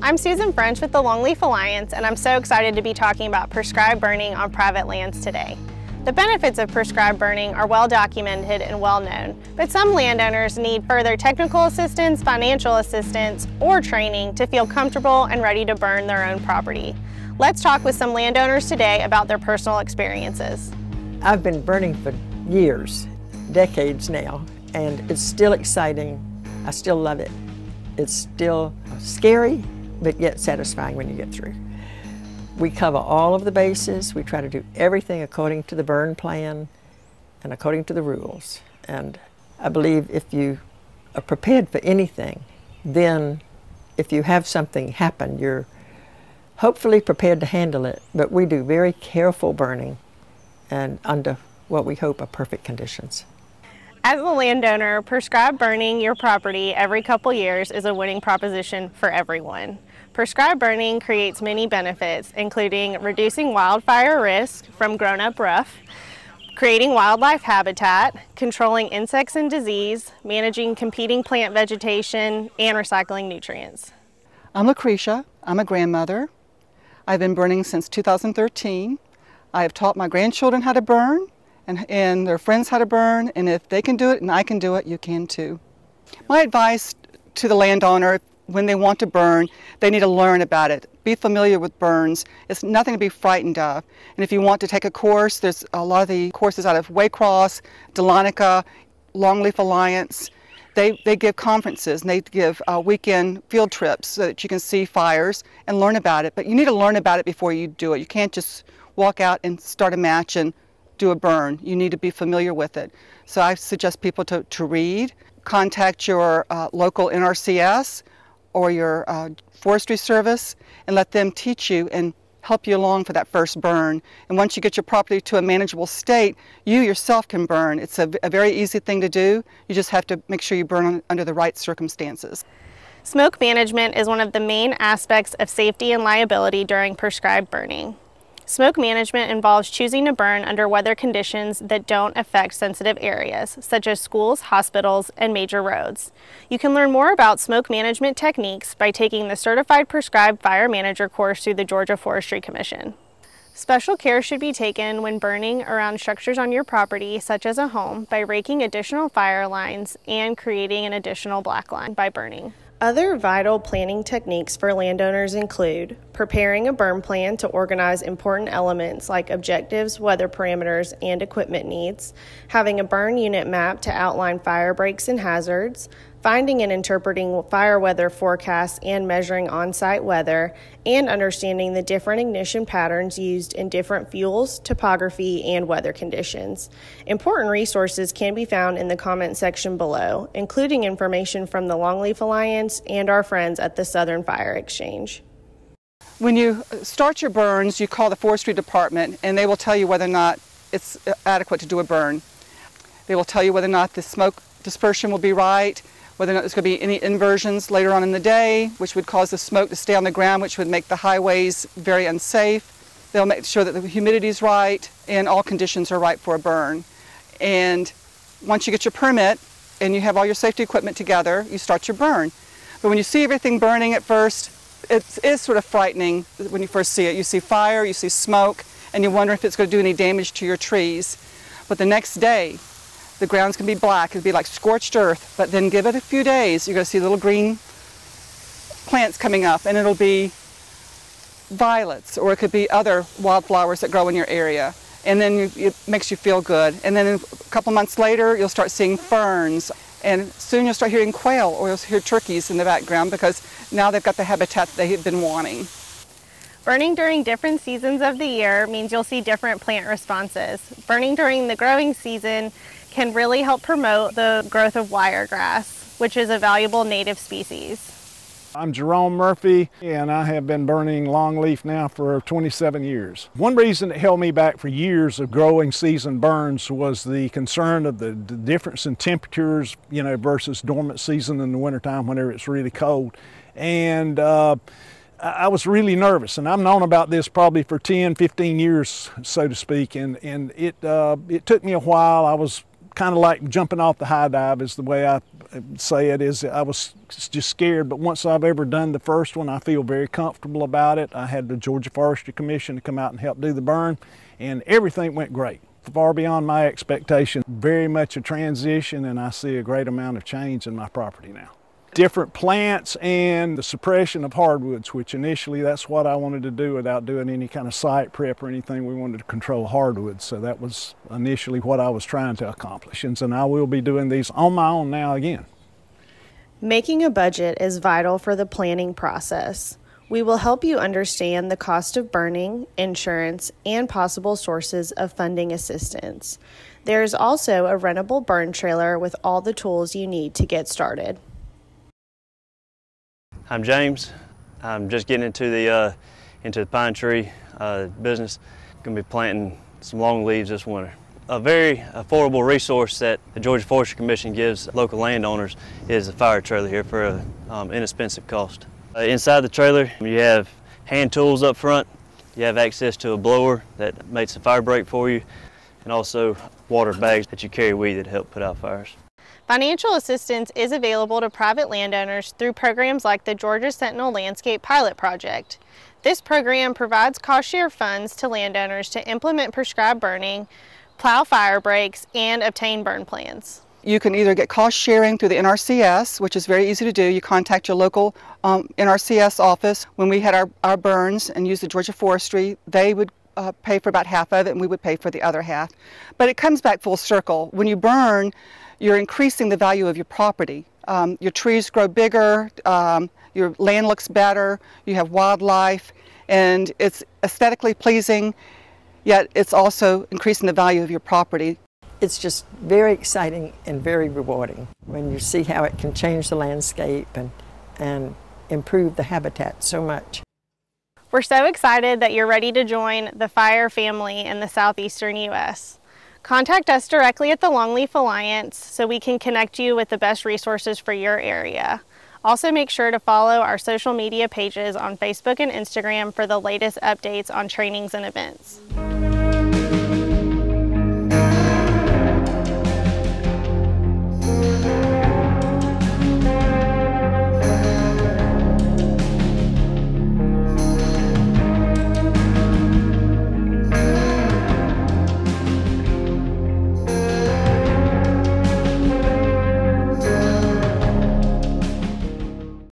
I'm Susan French with the Longleaf Alliance and I'm so excited to be talking about prescribed burning on private lands today. The benefits of prescribed burning are well documented and well known, but some landowners need further technical assistance, financial assistance, or training to feel comfortable and ready to burn their own property. Let's talk with some landowners today about their personal experiences. I've been burning for years, decades now, and it's still exciting. I still love it. It's still scary, but yet satisfying when you get through. We cover all of the bases. We try to do everything according to the burn plan and according to the rules. And I believe if you are prepared for anything, then if you have something happen, you're hopefully prepared to handle it. But we do very careful burning and under what we hope are perfect conditions. As a landowner, prescribed burning your property every couple years is a winning proposition for everyone. Prescribed burning creates many benefits, including reducing wildfire risk from grown-up rough, creating wildlife habitat, controlling insects and disease, managing competing plant vegetation, and recycling nutrients. I'm Lucretia. I'm a grandmother. I've been burning since 2013. I have taught my grandchildren how to burn and, and their friends how to burn, and if they can do it and I can do it, you can too. My advice to the landowner, when they want to burn, they need to learn about it. Be familiar with burns. It's nothing to be frightened of. And if you want to take a course, there's a lot of the courses out of Waycross, Dahlonega, Longleaf Alliance. They, they give conferences and they give uh, weekend field trips so that you can see fires and learn about it. But you need to learn about it before you do it. You can't just walk out and start a match and do a burn. You need to be familiar with it. So I suggest people to, to read, contact your uh, local NRCS or your uh, forestry service and let them teach you and help you along for that first burn. And once you get your property to a manageable state, you yourself can burn. It's a, a very easy thing to do. You just have to make sure you burn on, under the right circumstances. Smoke management is one of the main aspects of safety and liability during prescribed burning. Smoke management involves choosing to burn under weather conditions that don't affect sensitive areas, such as schools, hospitals, and major roads. You can learn more about smoke management techniques by taking the Certified Prescribed Fire Manager course through the Georgia Forestry Commission. Special care should be taken when burning around structures on your property, such as a home, by raking additional fire lines and creating an additional black line by burning. Other vital planning techniques for landowners include preparing a burn plan to organize important elements like objectives, weather parameters, and equipment needs, having a burn unit map to outline fire breaks and hazards, finding and interpreting fire weather forecasts and measuring on site weather, and understanding the different ignition patterns used in different fuels, topography, and weather conditions. Important resources can be found in the comment section below, including information from the Longleaf Alliance and our friends at the Southern Fire Exchange. When you start your burns, you call the forestry department and they will tell you whether or not it's adequate to do a burn. They will tell you whether or not the smoke dispersion will be right, whether or not there's going to be any inversions later on in the day, which would cause the smoke to stay on the ground, which would make the highways very unsafe. They'll make sure that the humidity is right and all conditions are right for a burn. And once you get your permit and you have all your safety equipment together, you start your burn. But when you see everything burning at first, it is sort of frightening when you first see it. You see fire, you see smoke, and you wonder if it's going to do any damage to your trees. But the next day, the ground's going to be black. It'll be like scorched earth. But then give it a few days, you're going to see little green plants coming up, and it'll be violets, or it could be other wildflowers that grow in your area. And then you, it makes you feel good. And then a couple months later, you'll start seeing ferns. And soon you'll start hearing quail or you'll hear turkeys in the background because now they've got the habitat they have been wanting. Burning during different seasons of the year means you'll see different plant responses. Burning during the growing season can really help promote the growth of wiregrass, which is a valuable native species. I'm Jerome Murphy and I have been burning longleaf now for 27 years. One reason that held me back for years of growing season burns was the concern of the, the difference in temperatures, you know, versus dormant season in the wintertime whenever it's really cold. And uh, I was really nervous and I've known about this probably for 10, 15 years, so to speak. And, and it, uh, it took me a while. I was kind of like jumping off the high dive is the way I say it is I was just scared but once I've ever done the first one I feel very comfortable about it. I had the Georgia Forestry Commission to come out and help do the burn and everything went great far beyond my expectation. Very much a transition and I see a great amount of change in my property now. Different plants and the suppression of hardwoods, which initially that's what I wanted to do without doing any kind of site prep or anything. We wanted to control hardwoods. So that was initially what I was trying to accomplish. And so I will be doing these on my own now again. Making a budget is vital for the planning process. We will help you understand the cost of burning, insurance, and possible sources of funding assistance. There is also a rentable burn trailer with all the tools you need to get started. I'm James. I'm just getting into the uh, into the pine tree uh, business. Going to be planting some long leaves this winter. A very affordable resource that the Georgia Forestry Commission gives local landowners is a fire trailer here for an um, inexpensive cost. Uh, inside the trailer, you have hand tools up front. You have access to a blower that makes a fire break for you, and also water bags that you carry with you to help put out fires. Financial assistance is available to private landowners through programs like the Georgia Sentinel Landscape Pilot Project. This program provides cost share funds to landowners to implement prescribed burning, plow fire breaks, and obtain burn plans. You can either get cost sharing through the NRCS, which is very easy to do. You contact your local um, NRCS office. When we had our, our burns and used the Georgia Forestry, they would uh, pay for about half of it and we would pay for the other half. But it comes back full circle. When you burn, you're increasing the value of your property. Um, your trees grow bigger, um, your land looks better, you have wildlife, and it's aesthetically pleasing, yet it's also increasing the value of your property it's just very exciting and very rewarding when you see how it can change the landscape and, and improve the habitat so much. We're so excited that you're ready to join the fire family in the southeastern U.S. Contact us directly at the Longleaf Alliance so we can connect you with the best resources for your area. Also make sure to follow our social media pages on Facebook and Instagram for the latest updates on trainings and events.